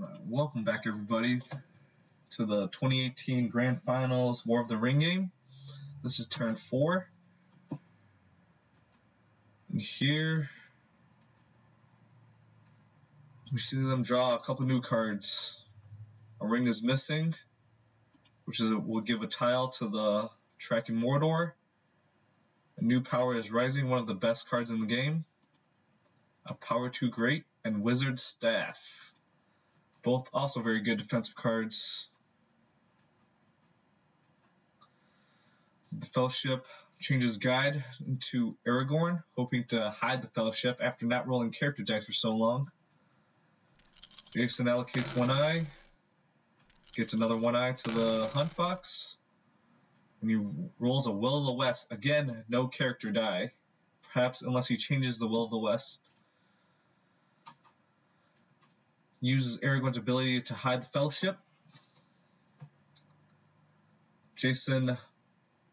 Uh, welcome back, everybody, to the 2018 Grand Finals War of the Ring game. This is turn four. And here, we see them draw a couple new cards. A ring is missing, which is will give a tile to the Track and Mordor. A new power is rising, one of the best cards in the game. A power too great, and Wizard Staff. Both also very good defensive cards. The Fellowship changes guide into Aragorn, hoping to hide the Fellowship after not rolling character dice for so long. Jason allocates one eye, gets another one eye to the hunt box, and he rolls a Will of the West. Again, no character die. Perhaps unless he changes the Will of the West uses Aragorn's ability to hide the Fellowship. Jason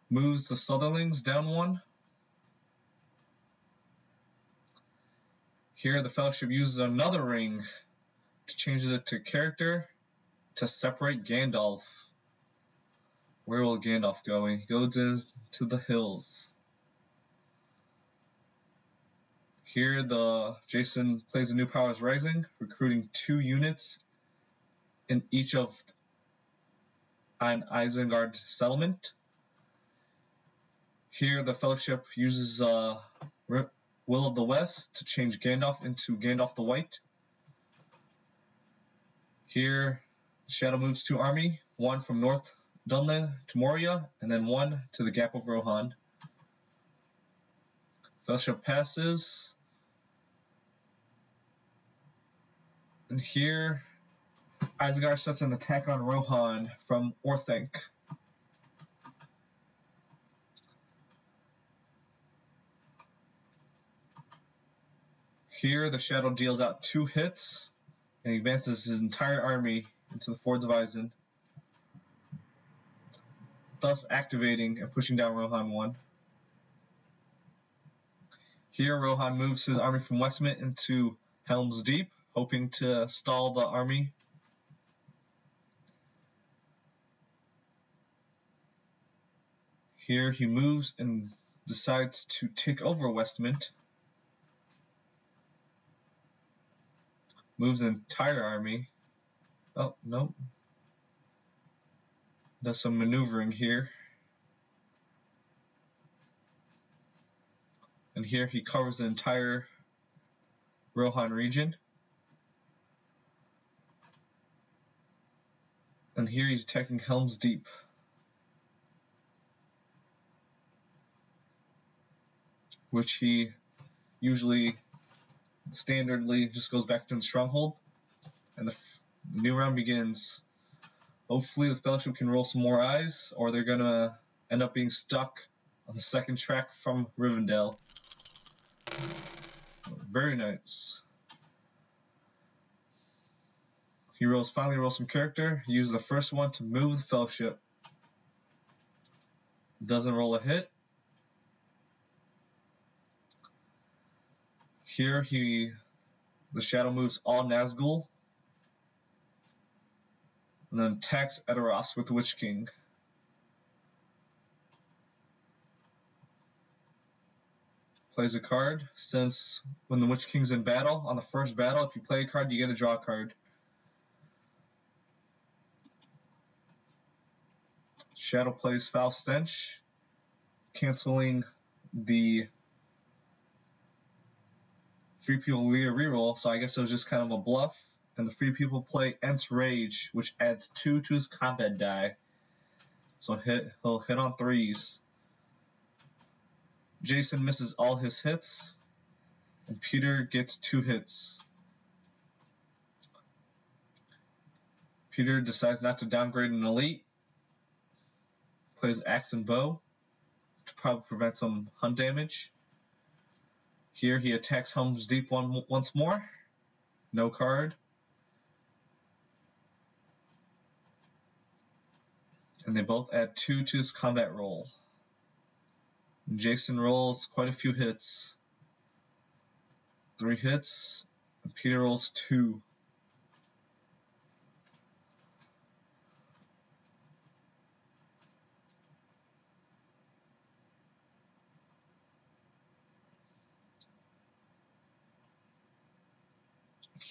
moves the Sotherlings down one. Here, the Fellowship uses another ring to change it to character to separate Gandalf. Where will Gandalf go? He goes into the hills. Here, the Jason plays a new Powers Rising, recruiting two units in each of an Isengard settlement. Here, the Fellowship uses uh, Will of the West to change Gandalf into Gandalf the White. Here, Shadow moves two army, one from North Dunland to Moria, and then one to the Gap of Rohan. Fellowship passes, And here, Isengard sets an attack on Rohan from Orthanc. Here, the Shadow deals out two hits and advances his entire army into the Fords of Isen, thus activating and pushing down Rohan 1. Here, Rohan moves his army from Westemnet into Helm's Deep, hoping to stall the army. Here he moves and decides to take over Westemnet. Moves the entire army. Oh, nope. Does some maneuvering here. And here he covers the entire Rohan region. And here he's attacking Helm's Deep. Which he usually standardly just goes back to the stronghold. And the, the new round begins. Hopefully the Fellowship can roll some more eyes, or they're gonna end up being stuck on the second track from Rivendell. Very nice. He rolls finally rolls some character. He uses the first one to move the fellowship. Doesn't roll a hit. Here he the shadow moves all Nazgul. And then attacks Edoras with the Witch King. Plays a card. Since when the Witch King's in battle, on the first battle, if you play a card, you get a draw card. Shadow plays Foul Stench, canceling the Free People Leader reroll, so I guess it was just kind of a bluff. And the Free People play Ents Rage, which adds 2 to his combat die. So hit, he'll hit on threes. Jason misses all his hits, and Peter gets two hits. Peter decides not to downgrade an elite, plays axe and bow to probably prevent some hunt damage. Here he attacks Helm's Deep one once more. No card. And they both add two to his combat roll. Jason rolls quite a few hits. Three hits. Peter rolls two.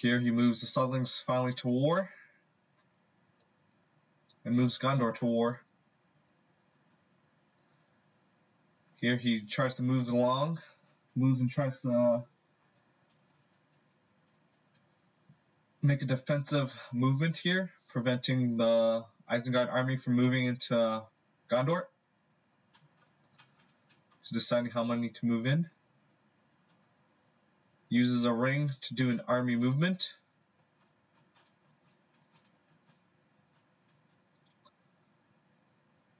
Here he moves the Sutherlings finally to war and moves Gondor to war. Here he tries to move along, moves and tries to uh, make a defensive movement here, preventing the Isengard army from moving into Gondor. He's deciding how many to move in. Uses a ring to do an army movement.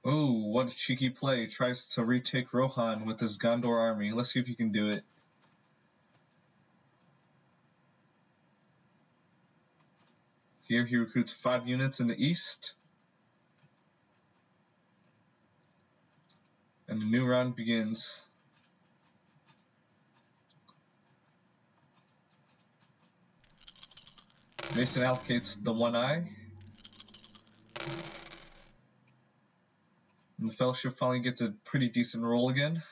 Oh, what a cheeky play. Tries to retake Rohan with his Gondor army. Let's see if he can do it. Here he recruits five units in the east. And the new round begins. Jason allocates the one eye. And the Fellowship finally gets a pretty decent roll again.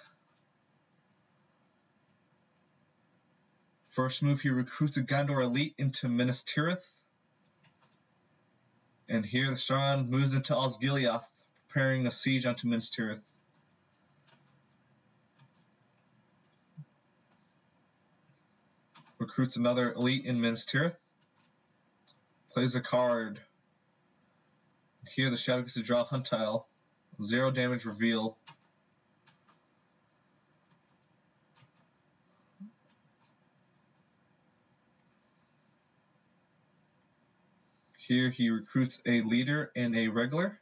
First move, he recruits a Gondor elite into Minas Tirith. And here the Sauron moves into Osgiliath, preparing a siege onto Minas Tirith. Recruits another elite in Minas Tirith. Plays a card. Here the Shadow gets to draw a Hunt Tile. Zero damage reveal. Here he recruits a leader and a regular.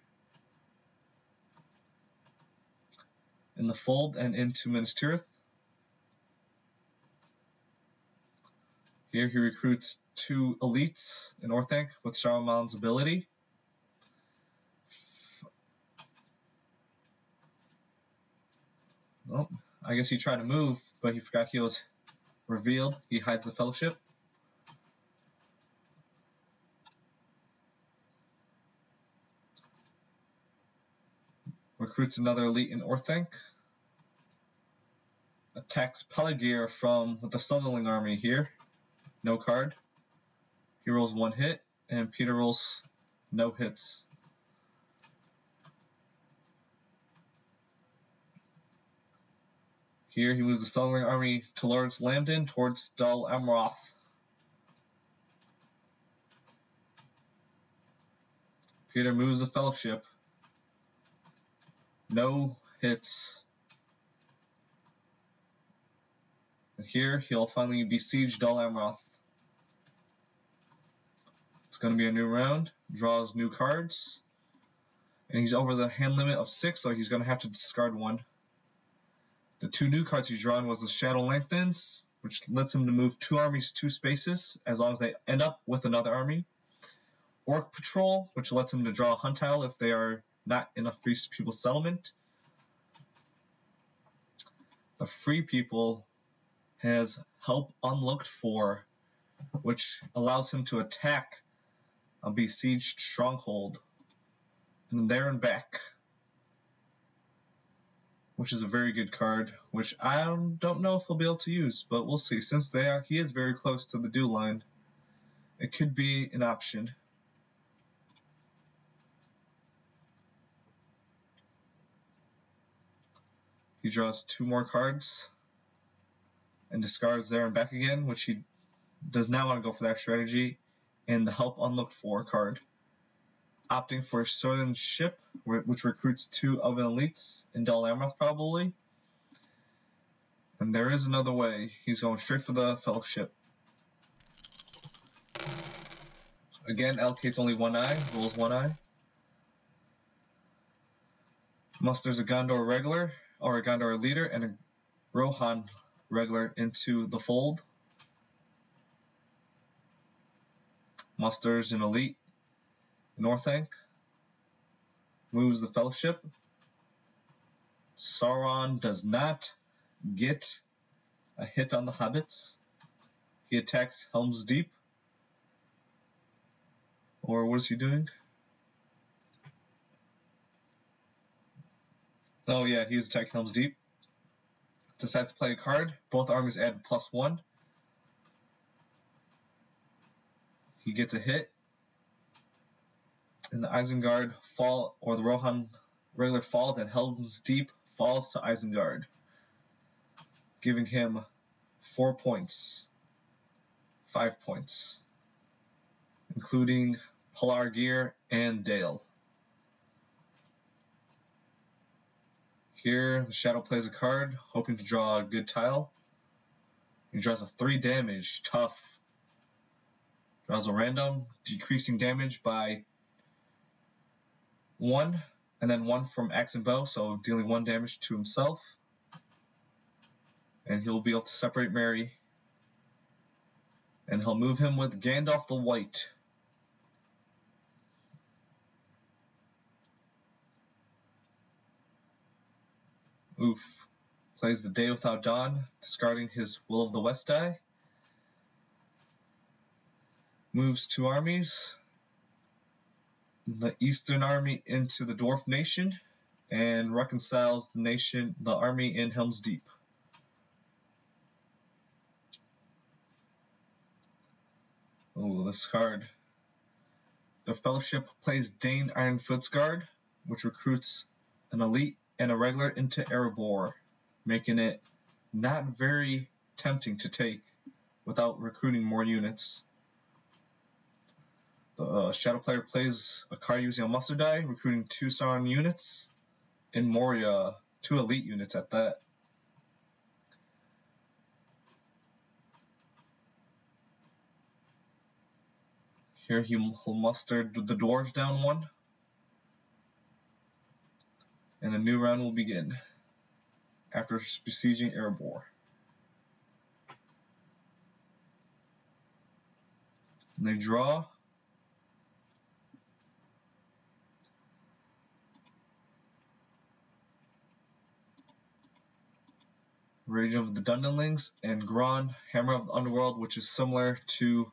In the Folde and into Minas Tirith. Here he recruits two elites in Orthanc with Saruman's ability. Well, I guess he tried to move, but he forgot he was revealed. He hides the fellowship. Recruits another elite in Orthanc. Attacks Pelargir from the Sutherland army here. No card. He rolls one hit, and Peter rolls no hits. Here he moves the Sutherling army to Lord's Lambton towards Dol Amroth. Peter moves the Fellowship. No hits. And here he'll finally besiege Dol Amroth. Going to be a new round. Draws new cards. And he's over the hand limit of six, so he's going to have to discard one. The two new cards he's drawn was the Shadow Lengthens, which lets him to move two armies two spaces as long as they end up with another army. Orc Patrol, which lets him to draw a hunt tile if they are not in a free people settlement. The free people has help unlooked for, which allows him to attack a besieged stronghold. And there and back which is a very good card, which I don't know if he'll be able to use, but we'll see. Since they are, he is very close to the dew line, it could be an option. He draws two more cards and discards there and back again, which he does not want to go for that strategy, and the help unlooked for card opting for a Southern Ship, which recruits two of elites in Dol Amroth probably. And there is another way. He's going straight for the Fellowship. Again, allocates only one eye, rolls one eye. Musters a Gondor regular, or a Gondor leader, and a Rohan regular into the Folde. Musters an elite in Orthanc, moves the Fellowship. Sauron does not get a hit on the hobbits. He attacks Helm's Deep. Or what is he doing? Oh yeah, he's attacking Helm's Deep. Decides to play a card. Both armies add plus one. He gets a hit, and the Isengard fall, or the Rohan regular falls, and Helm's Deep falls to Isengard, giving him four points, five points, including Pelargir and Dale. Here, the Shadow plays a card, hoping to draw a good tile. He draws a 3 damage, tough. Draws a random, decreasing damage by 1, and then 1 from Axe and Bow, so dealing 1 damage to himself. And he'll be able to separate Merry. And he'll move him with Gandalf the White. Oof. Plays the Day Without Dawn, discarding his Will of the West die. Moves two armies. The Eastern Army into the Dwarf Nation and reconciles the nation, the army in Helm's Deep. Oh, this card. The Fellowship plays Dain Ironfoot's Guard, which recruits an elite and a regular into Erebor, making it not very tempting to take without recruiting more units. The uh, Shadow player plays a card using a muster die, recruiting two Sauron units, and Moria, two elite units at that. Here he will muster the dwarves down one and a new round will begin after besieging Erebor. And they draw. Rage of the Dunlendings and Grond, Hammer of the Underworld, which is similar to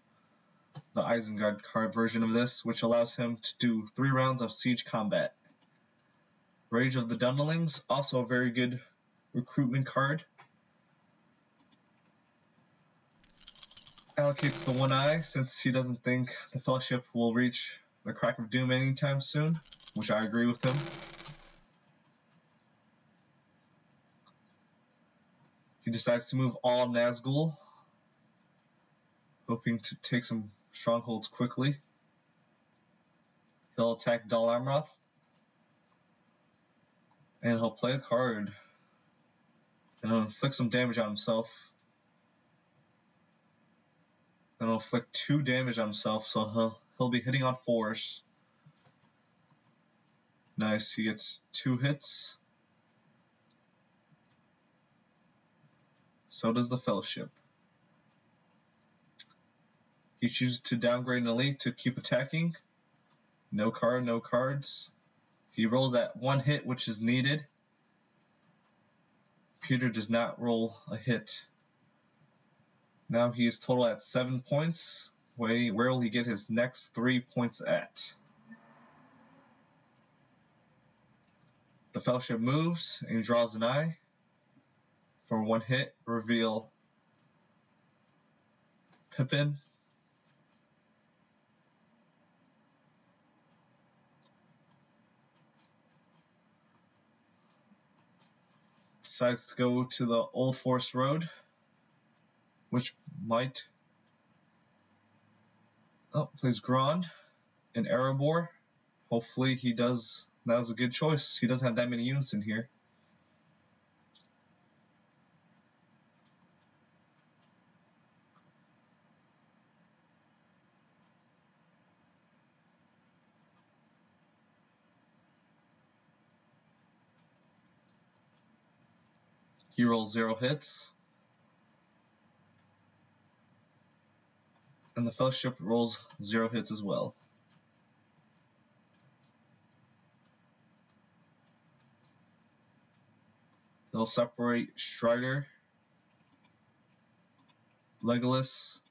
the Isengard card version of this, which allows him to do three rounds of siege combat. Rage of the Dunlendings, also a very good recruitment card. Allocates the one eye since he doesn't think the Fellowship will reach the Crack of Doom anytime soon, which I agree with him. He decides to move all Nazgul, hoping to take some strongholds quickly. He'll attack Dol Amroth, and he'll play a card and inflict some damage on himself. And he'll inflict two damage on himself, so he'll he'll be hitting on fours. Nice, he gets two hits. So does the Fellowship. He chooses to downgrade an elite to keep attacking. No card, no cards. He rolls that one hit which is needed. Peter does not roll a hit. Now he is total at seven points. Where, where will he get his next three points at? The Fellowship moves and draws an eye. For one hit, reveal Pippin decides to go to the Old Forest Road, which might. Oh, plays Grond in Erebor. Hopefully he does. That was a good choice. He doesn't have that many units in here. He rolls zero hits. And the Fellowship rolls zero hits as well. They'll separate Strider, Legolas,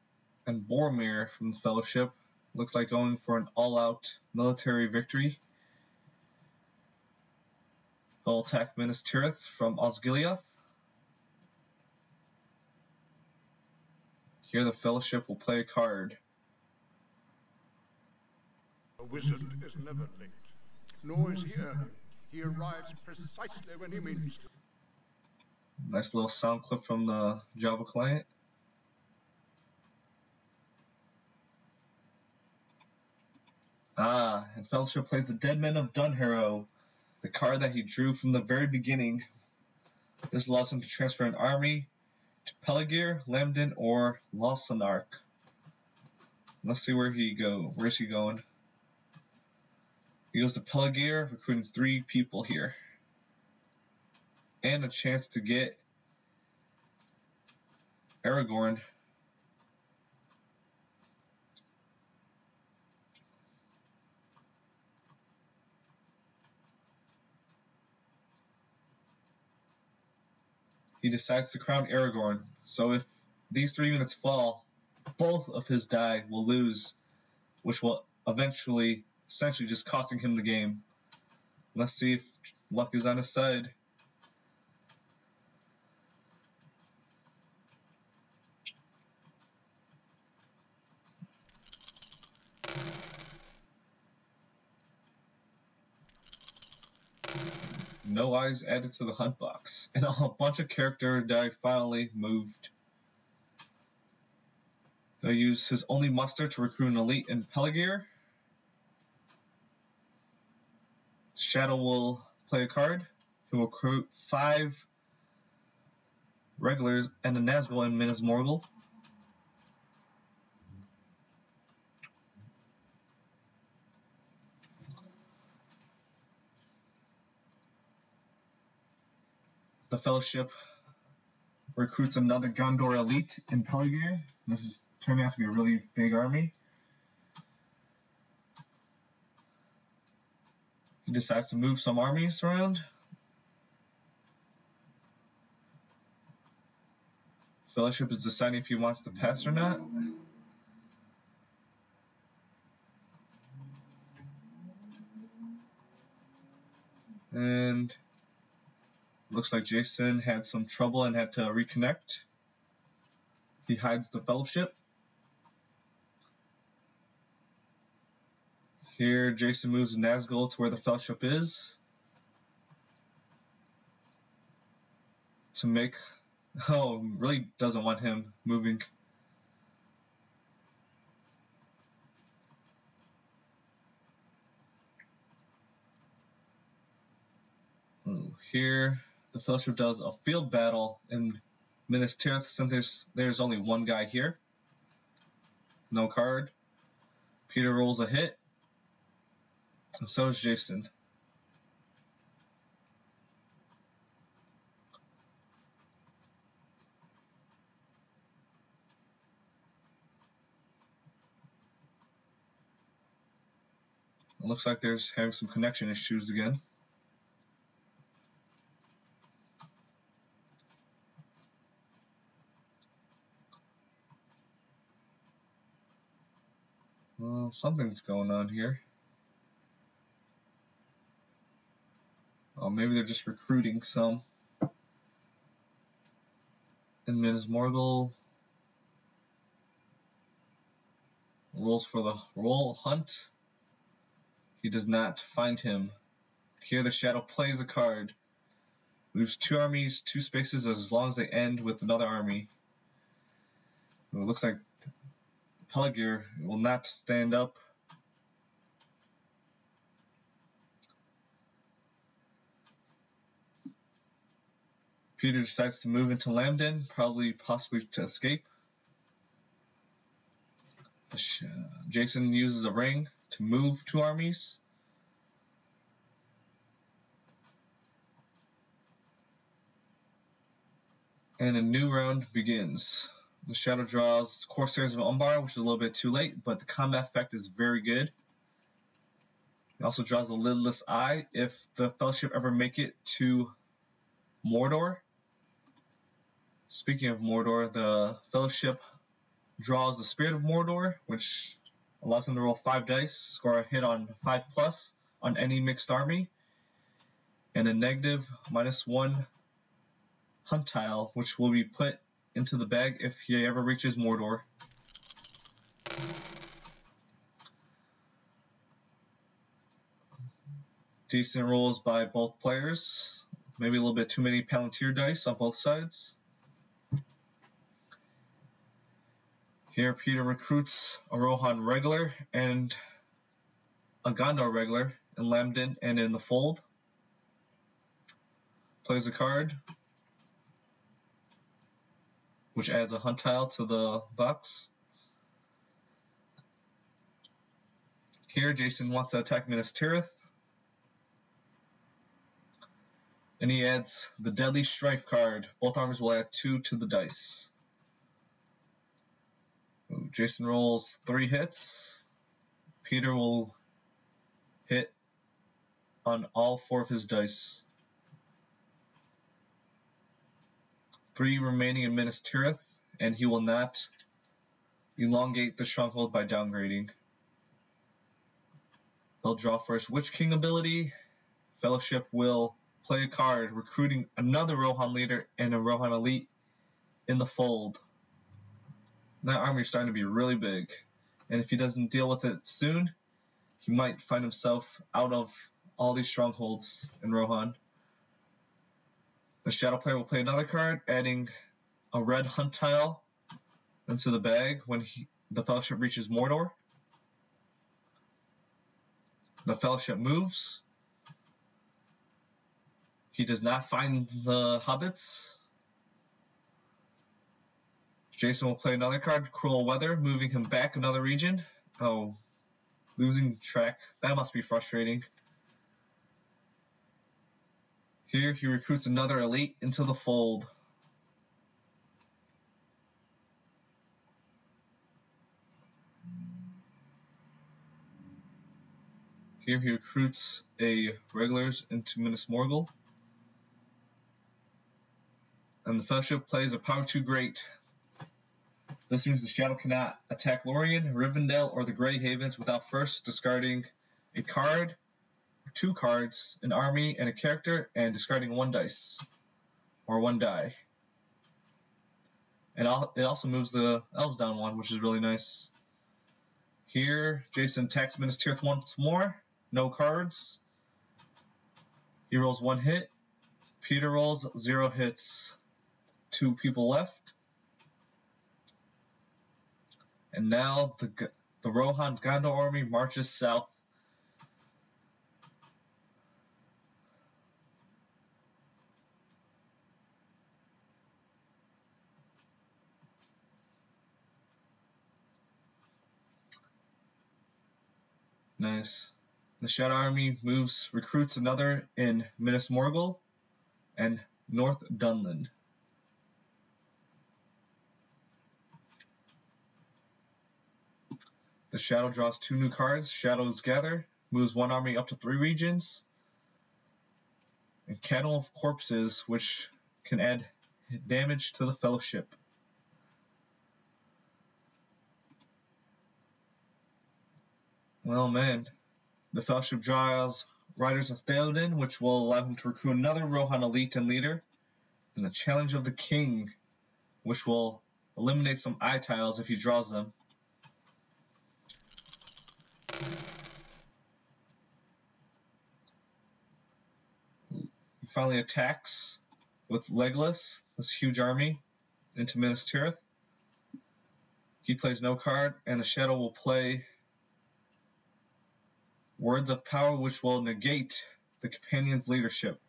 and Boromir from the Fellowship. Looks like going for an all-out military victory. They'll attack Minas Tirith from Osgiliath. Here the Fellowship will play a card. A wizard is never late. Nor is he early. He arrives precisely when he means to. Nice little sound clip from the Java client. Ah, and Fellowship plays the Dead Men of Dunharrow, the card that he drew from the very beginning. This allows him to transfer an army to Pelargir, Lamden, or Lossarnach. Let's see where he go. Where's he going? He goes to Pelargir, recruiting three people here. And a chance to get Aragorn. He decides to crown Aragorn. So if these three units fall, both of his die will lose, which will eventually, essentially, just costing him the game. Let's see if luck is on his side. No eyes added to the hunt box, and a bunch of character die finally moved. He'll use his only muster to recruit an elite in Pelargir. Shadow will play a card. He will recruit five regulars and a Nazgul in Minas Morgul. The Fellowship recruits another Gondor elite in Pelargir. This is turning out to be a really big army. He decides to move some armies around. Fellowship is deciding if he wants to pass or not. And looks like Jason had some trouble and had to reconnect. He hides the fellowship. Here, Jason moves Nazgul to where the fellowship is. To make. Oh, really doesn't want him moving. Here, the Fellowship does a field battle in Minas Tirith since there's, there's only one guy here. No card. Peter rolls a hit. And so does Jason. It looks like there's having some connection issues again. Something's going on here. Oh, maybe they're just recruiting some. And Minas Morgul rules for the roll hunt. He does not find him. Here the shadow plays a card. Moves two armies, two spaces as long as they end with another army. It looks like Pelargir will not stand up. Peter decides to move into Lambden, probably possibly to escape. Uh, Jason uses a ring to move two armies. And a new round begins. The shadow draws Corsairs of Umbar, which is a little bit too late, but the combat effect is very good. It also draws the Lidless Eye if the Fellowship ever make it to Mordor. Speaking of Mordor, the Fellowship draws the Spirit of Mordor, which allows them to roll 5 dice, score a hit on 5 plus on any mixed army, and a negative minus 1 hunt tile, which will be put into the bag if he ever reaches Mordor. Decent rolls by both players. Maybe a little bit too many Palantir dice on both sides. Here, Peter recruits a Rohan regular and a Gondor regular in Lambden and in the Folde. Plays a card, which adds a hunt tile to the box. Here, Jason wants to attack Minas Tirith. And he adds the Deadly Strife card. Both armies will add two to the dice. Jason rolls three hits. Peter will hit on all four of his dice. Three remaining in Minas Tirith, and he will not elongate the stronghold by downgrading. He'll draw first Witch King ability. Fellowship will play a card recruiting another Rohan leader and a Rohan elite in the Folde. That army is starting to be really big, and if he doesn't deal with it soon, he might find himself out of all these strongholds in Rohan. The Shadow player will play another card, adding a red hunt tile into the bag when he, the Fellowship reaches Mordor. The Fellowship moves, he does not find the hobbits. Jason will play another card, Cruel Weather, moving him back another region. Oh, losing track. That must be frustrating. Here, he recruits another elite into the Folde. Here, he recruits a regulars into Minas Morgul and the Fellowship plays a power 2 great. This means the Shadow cannot attack Lorien, Rivendell, or the Grey Havens without first discarding a card, two cards, an army, and a character, and discarding one dice, or one die. And it also moves the elves down one, which is really nice. Here, Jason attacks Minas Tirith once more, no cards. He rolls one hit. Peter rolls zero hits two people left. And now the the Rohan Gondor army marches south. Nice. The Shadow Army moves, recruits another in Minas Morgul and North Dunland. The Shadow draws two new cards. Shadows Gather moves one army up to three regions. And Candles of Corpses, which can add damage to the Fellowship. Well, man, the Fellowship draws Riders of Theoden, which will allow him to recruit another Rohan elite and leader, and the Challenge of the King, which will eliminate some eye tiles if he draws them. He finally attacks with Legolas, this huge army, into Minas Tirith. He plays no card, and the Shadow will play Words of Power, which will negate the Companion's leadership.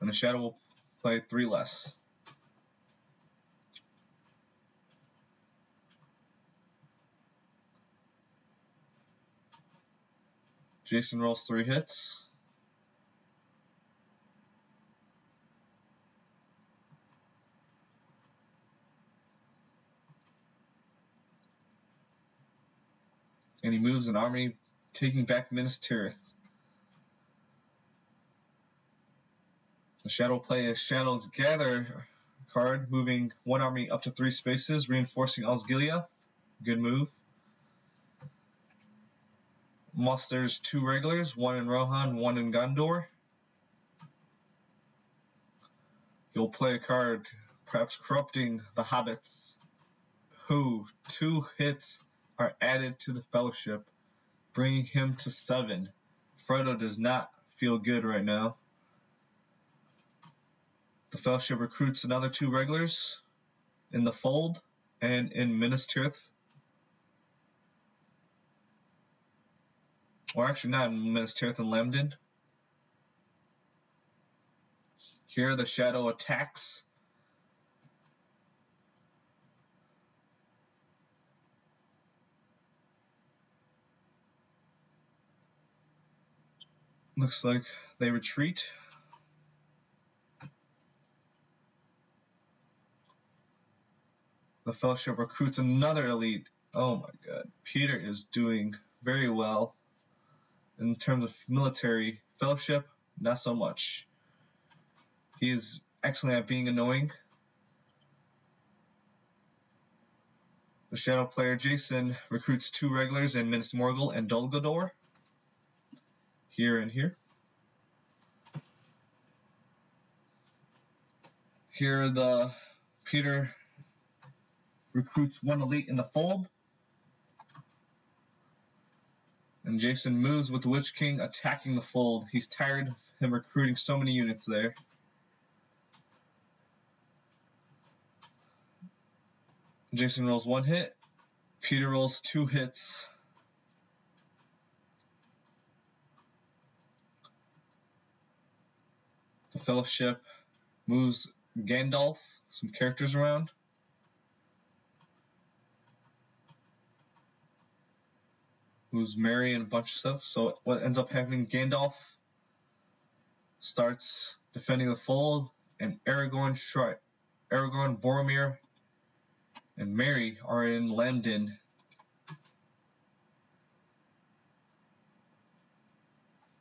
And the Shadow will play three less. Jason rolls three hits. And he moves an army taking back Minas Tirith. The Shadow play a Shadows Gather card, moving one army up to three spaces, reinforcing Osgiliath. Good move musters two regulars, one in Rohan, one in Gondor. You'll play a card, perhaps corrupting the hobbits, who two hits are added to the fellowship. bringing him to seven. Frodo does not feel good right now. The Fellowship recruits another two regulars in the Folde and in Minas Tirith. Or actually not in Minas Tirith and Lambton. Here the shadow attacks. Looks like they retreat. The Fellowship recruits another elite. Oh my god. Peter is doing very well in terms of military. Fellowship, not so much. He is excellent at being annoying. The Shadow player Jason recruits two regulars in Minas Morgul and Dol Guldur. Here and here. Here the Peter recruits one elite in the Folde. And Jason moves with the Witch King attacking the Folde. He's tired of him recruiting so many units there. Jason rolls one hit. Peter rolls two hits. The Fellowship moves Gandalf, some characters around. Moves Merry and a bunch of stuff. So what ends up happening, Gandalf starts defending the Folde, and Aragorn, Shri- Aragorn, Boromir, and Merry are in Lambton.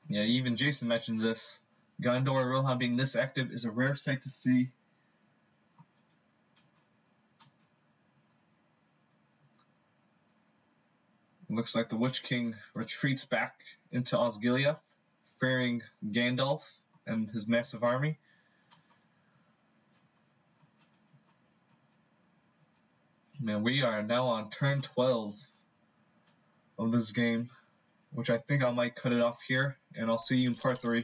Yeah, even Jason mentions this. Gondor Rohan being this active is a rare sight to see. Looks like the Witch King retreats back into Osgiliath, fearing Gandalf and his massive army. Man, we are now on turn 12 of this game, which I think I might cut it off here, and I'll see you in part 3.